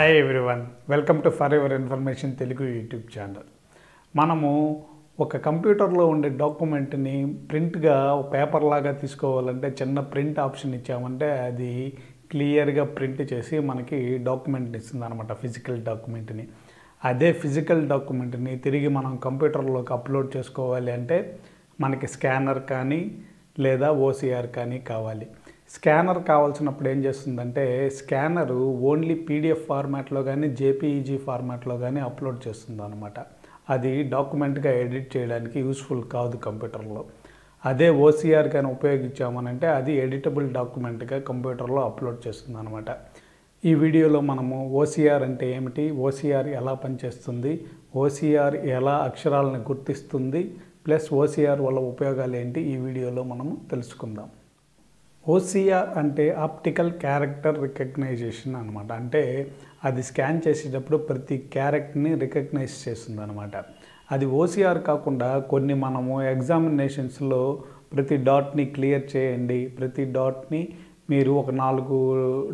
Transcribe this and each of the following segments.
Hi everyone welcome to forever information Telugu YouTube channel మనము ఒక కంప్యూటర్లో ఉండే డాక్యుమెంట్ని ప్రింట్గా పేపర్ లాగా తీసుకోవాలంటే చిన్న ప్రింట్ ఆప్షన్ ఇచ్చామంటే అది క్లియర్గా ప్రింట్ చేసి మనకి డాక్యుమెంట్ ఇస్తుంది అనమాట ఫిజికల్ డాక్యుమెంట్ని. అదే ఫిజికల్ డాక్యుమెంట్ని తిరిగి మనం కంప్యూటర్లోకి అప్లోడ్ చేసుకోవాలి అంటే మనకి స్కానర్ కానీ లేదా ఓసీఆర్ కానీ కావాలి. స్కానర్ కావాల్సినప్పుడు ఏం చేస్తుందంటే స్కానరు ఓన్లీ పీడిఎఫ్ ఫార్మాట్లో కానీ జేపీఈజీ ఫార్మాట్లో కానీ అప్లోడ్ చేస్తుంది అనమాట అది డాక్యుమెంట్గా ఎడిట్ చేయడానికి యూస్ఫుల్ కాదు కంప్యూటర్లో. అదే ఓసీఆర్ కానీ ఉపయోగించామనంటే అది ఎడిటబుల్ డాక్యుమెంట్గా కంప్యూటర్లో అప్లోడ్ చేస్తుంది అనమాట ఈ వీడియోలో మనము ఓసీఆర్ అంటే ఏమిటి ఓసీఆర్ ఎలా పనిచేస్తుంది ఓసీఆర్ ఎలా అక్షరాలను గుర్తిస్తుంది ప్లస్ ఓసీఆర్ వల్ల ఉపయోగాలు ఏంటి ఈ వీడియోలో మనము తెలుసుకుందాం. ఓసీఆర్ అంటే ఆప్టికల్ క్యారెక్టర్ రికగ్నైజేషన్ అనమాట అంటే అది స్కాన్ చేసేటప్పుడు ప్రతి క్యారెక్టర్ని రికగ్నైజ్ చేస్తుంది అనమాట అది ఓసీఆర్ కాకుండా కొన్ని మనము ఎగ్జామినేషన్స్లో ప్రతి డాట్ని క్లియర్ చేయండి. ప్రతి డాట్ని మీరు ఒక నాలుగు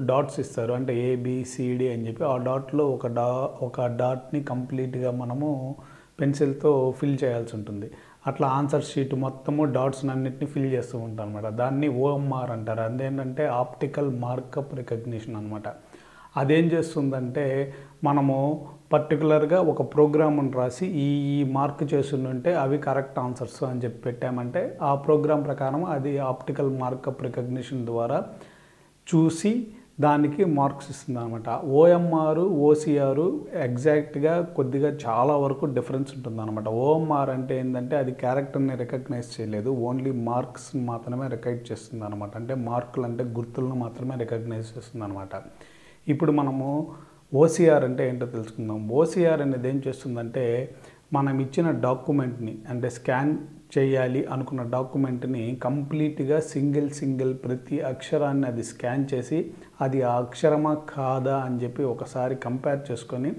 డాట్స్ ఇస్తారు. అంటే ఏబిసిడి అని చెప్పి ఆ డాట్లో ఒక డా ఒక డాట్ని కంప్లీట్గా మనము పెన్సిల్తో ఫిల్ చేయాల్సి ఉంటుంది. అట్లా ఆన్సర్ షీట్ మొత్తము డాట్స్ అన్నింటినీ ఫిల్ చేస్తూ ఉంటాను అనమాట దాన్ని ఓఎంఆర్ అంటారు. అదేంటంటే ఆప్టికల్ మార్కప్ రికగ్నిషన్ అనమాట అదేం చేస్తుందంటే మనము పర్టికులర్గా ఒక ప్రోగ్రామ్ని రాసి ఈ ఈ మార్క్ చేస్తుంటే అవి కరెక్ట్ ఆన్సర్స్ అని చెప్పి పెట్టామంటే ఆ ప్రోగ్రామ్ ప్రకారం అది ఆప్టికల్ మార్కప్ రికగ్నిషన్ ద్వారా చూసి దానికి మార్క్స్ ఇస్తుంది అనమాట ఓఎంఆర్ ఓసీఆర్ ఎగ్జాక్ట్గా కొద్దిగా చాలా వరకు డిఫరెన్స్ ఉంటుందన్నమాట. ఓఎంఆర్ అంటే ఏంటంటే అది క్యారెక్టర్ని రికగ్నైజ్ చేయలేదు. ఓన్లీ మార్క్స్ మాత్రమే రికైడ్ చేస్తుంది అనమాట అంటే మార్కులు అంటే గుర్తులను మాత్రమే రికగ్నైజ్ చేస్తుంది అనమాట ఇప్పుడు మనము ఓసీఆర్ అంటే ఏంటో తెలుసుకుందాం. ఓసీఆర్ అనేది ఏం చేస్తుందంటే మనం ఇచ్చిన డాక్యుమెంట్ని అంటే స్కాన్ చేయాలి అనుకున్న డాక్యుమెంట్ని కంప్లీట్గా సింగిల్ సింగిల్ ప్రతి అక్షరాన్ని అది స్కాన్ చేసి అది ఆ అక్షరమా కాదా అని చెప్పి ఒకసారి కంపేర్ చేసుకొని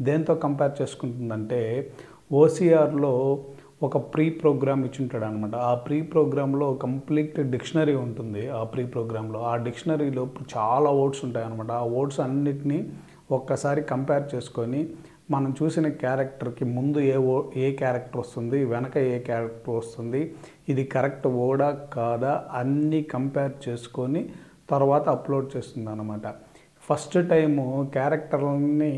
దేంతో కంపేర్ చేసుకుంటుందంటే ఓసీఆర్లో ఒక ప్రీ ప్రోగ్రామ్ ఇచ్చుంటాడు అనమాట ఆ ప్రీ ప్రోగ్రాంలో కంప్లీట్ డిక్షనరీ ఉంటుంది ఆ ప్రీ ప్రోగ్రాంలో ఆ డిక్షనరీలో చాలా ఓట్స్ ఉంటాయి అనమాట ఆ ఓట్స్ అన్నిటినీ ఒక్కసారి కంపేర్ చేసుకొని మనం చూసిన క్యారెక్టర్కి ముందు ఏ ఓ ఏ క్యారెక్టర్ వస్తుంది వెనక ఏ క్యారెక్టర్ వస్తుంది ఇది కరెక్ట్ ఓడా కాదా అన్నీ కంపేర్ చేసుకొని తర్వాత అప్లోడ్ చేస్తుంది అనమాట ఫస్ట్ టైము క్యారెక్టర్లని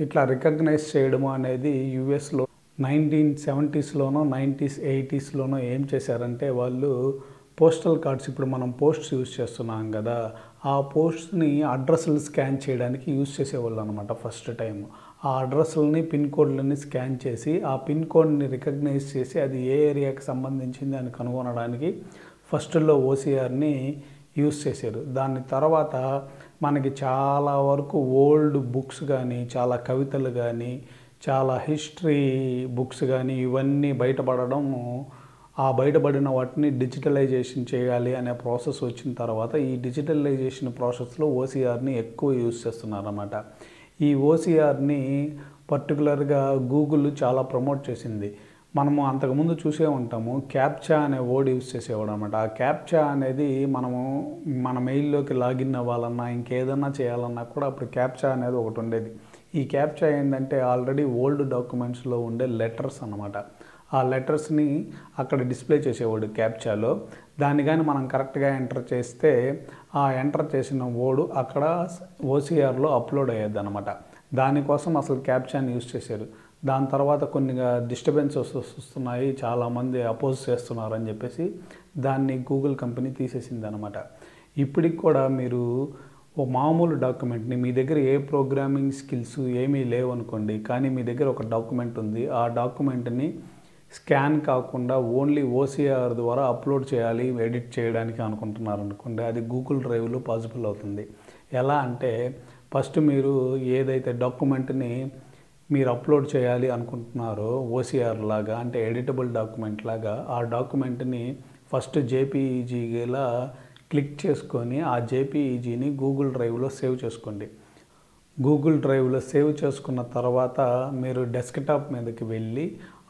ఇట్లా రికగ్నైజ్ చేయడము అనేది యుఎస్లో నైన్టీన్ సెవెంటీస్లోనో నైంటీస్ ఎయిటీస్లోనో ఏం చేశారంటే వాళ్ళు పోస్టల్ కార్డ్స్ ఇప్పుడు మనం పోస్ట్స్ యూజ్ చేస్తున్నాం కదా ఆ పోస్ట్ని అడ్రస్లు స్కాన్ చేయడానికి యూజ్ చేసేవాళ్ళు అనమాట ఫస్ట్ టైం ఆ అడ్రస్లని పిన్ కోడ్లని స్కాన్ చేసి ఆ పిన్ కోడ్ని రికగ్నైజ్ చేసి అది ఏ ఏరియాకి సంబంధించింది అని కనుగొనడానికి ఫస్ట్లో ఓసీఆర్ని యూస్ చేశారు. దాని తర్వాత మనకి చాలా వరకు ఓల్డ్ బుక్స్ కానీ చాలా కవితలు కానీ చాలా హిస్టరీ బుక్స్ కానీ ఇవన్నీ బయటపడడం ఆ బయటపడిన వాటిని డిజిటలైజేషన్ చేయాలి అనే ప్రాసెస్ వచ్చిన తర్వాత ఈ డిజిటలైజేషన్ ప్రాసెస్లో ఓసీఆర్ని ఎక్కువ యూజ్ చేస్తున్నారన్నమాట. ఈ ఓసీఆర్ని పర్టికులర్గా గూగుల్ చాలా ప్రమోట్ చేసింది. మనము అంతకుముందు చూసే ఉంటాము క్యాప్చా అనే ఓడ్ యూజ్ చేసేవాడు అనమాట ఆ క్యాప్చా అనేది మనము మన మెయిల్లోకి లాగిన్ అవ్వాలన్నా ఇంకేదన్నా చేయాలన్నా కూడా అప్పుడు క్యాప్చా అనేది ఒకటి ఉండేది. ఈ క్యాప్చా ఏంటంటే ఆల్రెడీ ఓల్డ్ డాక్యుమెంట్స్లో ఉండే లెటర్స్ అనమాట ఆ లెటర్స్ని అక్కడ డిస్ప్లే చేసేవాడు క్యాప్చాలో. దాన్ని కానీ మనం కరెక్ట్గా ఎంటర్ చేస్తే ఆ ఎంటర్ చేసిన ఓడు అక్కడ ఓసీఆర్లో అప్లోడ్ అయ్యేది అనమాట దానికోసం అసలు క్యాప్చాని యూజ్ చేశారు. దాని తర్వాత కొన్ని డిస్టర్బెన్సెస్ వస్తున్నాయి. చాలామంది అపోజ్ చేస్తున్నారు అని చెప్పేసి దాన్ని గూగుల్ కంపెనీ తీసేసింది అనమాట ఇప్పటికి కూడా మీరు ఓ మామూలు డాక్యుమెంట్ని మీ దగ్గర ఏ ప్రోగ్రామింగ్ స్కిల్స్ ఏమీ లేవు అనుకోండి కానీ మీ దగ్గర ఒక డాక్యుమెంట్ ఉంది. ఆ డాక్యుమెంట్ని స్కాన్ కాకుండా ఓన్లీ ఓసీఆర్ ద్వారా అప్లోడ్ చేయాలి ఎడిట్ చేయడానికి అనుకుంటున్నారు అనుకోండి అది గూగుల్ డ్రైవ్లో పాసిబుల్ అవుతుంది. ఎలా అంటే ఫస్ట్ మీరు ఏదైతే డాక్యుమెంట్ని మీరు అప్లోడ్ చేయాలి అనుకుంటున్నారో ఓసీఆర్ లాగా అంటే ఎడిటబుల్ డాక్యుమెంట్ లాగా ఆ డాక్యుమెంట్ని ఫస్ట్ జేపీఈజీలా క్లిక్ చేసుకొని ఆ జేపీఈజీని గూగుల్ డ్రైవ్లో సేవ్ చేసుకోండి. గూగుల్ డ్రైవ్లో సేవ్ చేసుకున్న తర్వాత మీరు డెస్క్టాప్ మీదకి వెళ్ళి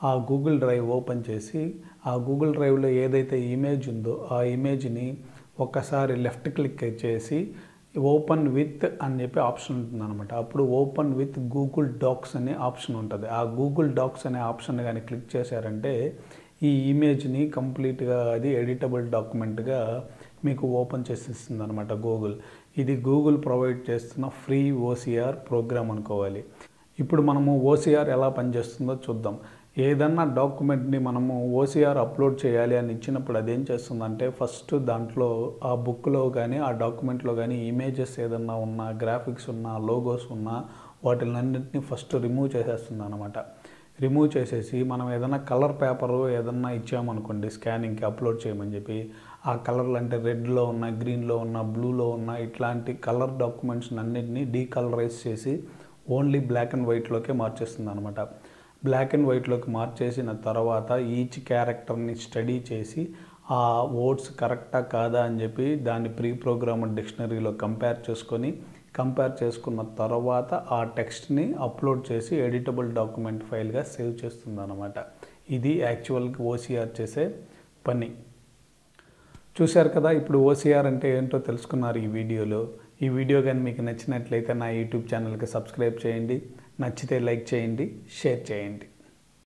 ఆ గూగుల్ డ్రైవ్ ఓపెన్ చేసి ఆ గూగుల్ డ్రైవ్లో ఏదైతే ఇమేజ్ ఉందో ఆ ఇమేజ్ని ఒక్కసారి లెఫ్ట్ క్లిక్ చేసి ఓపెన్ విత్ అని చెప్పి ఆప్షన్ ఉంటుంది అనమాట అప్పుడు ఓపెన్ విత్ గూగుల్ డాక్స్ అనే ఆప్షన్ ఉంటుంది. ఆ గూగుల్ డాక్స్ అనే ఆప్షన్ కానీ క్లిక్ చేశారంటే ఈ ఇమేజ్ని కంప్లీట్గా అది ఎడిటబుల్ డాక్యుమెంట్గా మీకు ఓపెన్ చేసి ఇస్తుంది అనమాట గూగుల్. ఇది గూగుల్ ప్రొవైడ్ చేస్తున్న ఫ్రీ ఓసీఆర్ ప్రోగ్రామ్ అనుకోవాలి. ఇప్పుడు మనము ఓసీఆర్ ఎలా పనిచేస్తుందో చూద్దాం. ఏదన్నా డాక్యుమెంట్ని మనము ఓసీఆర్ అప్లోడ్ చేయాలి అని ఇచ్చినప్పుడు అదేం చేస్తుందంటే ఫస్ట్ దాంట్లో ఆ బుక్లో కానీ ఆ డాక్యుమెంట్లో కానీ ఇమేజెస్ ఏదన్నా ఉన్నా గ్రాఫిక్స్ ఉన్నా లోగోస్ ఉన్నా వాటిలన్నింటినీ ఫస్ట్ రిమూవ్ చేసేస్తుంది అనమాట రిమూవ్ చేసేసి మనం ఏదైనా కలర్ పేపరు ఏదన్నా ఇచ్చామనుకోండి స్కానింగ్కి అప్లోడ్ చేయమని చెప్పి ఆ కలర్లు అంటే రెడ్లో ఉన్న గ్రీన్లో ఉన్న బ్లూలో ఉన్న ఇట్లాంటి కలర్ డాక్యుమెంట్స్ అన్నింటినీ డీకలరైజ్ చేసి ఓన్లీ బ్లాక్ అండ్ వైట్లోకే మార్చేస్తుంది అనమాట బ్లాక్ అండ్ వైట్లోకి మార్చేసిన తర్వాత ఈచ్ క్యారెక్టర్ని స్టడీ చేసి ఆ ఓట్స్ కరెక్టా కాదా? అని చెప్పి దాన్ని ప్రీ ప్రోగ్రామ్ డిక్షనరీలో కంపేర్ చేసుకొని కంపేర్ చేసుకున్న తర్వాత ఆ టెక్స్ట్ని అప్లోడ్ చేసి ఎడిటబుల్ డాక్యుమెంట్ ఫైల్గా సేవ్ చేస్తుందన్నమాట. ఇది యాక్చువల్కి ఓసీఆర్ చేసే పని. చూశారు కదా ఇప్పుడు ఓసీఆర్ అంటే ఏంటో తెలుసుకున్నారు ఈ వీడియోలో. ఈ వీడియో కానీ మీకు నచ్చినట్లయితే నా యూట్యూబ్ ఛానల్కి సబ్స్క్రైబ్ చేయండి. నచ్చితే లైక్ చేయండి షేర్ చేయండి.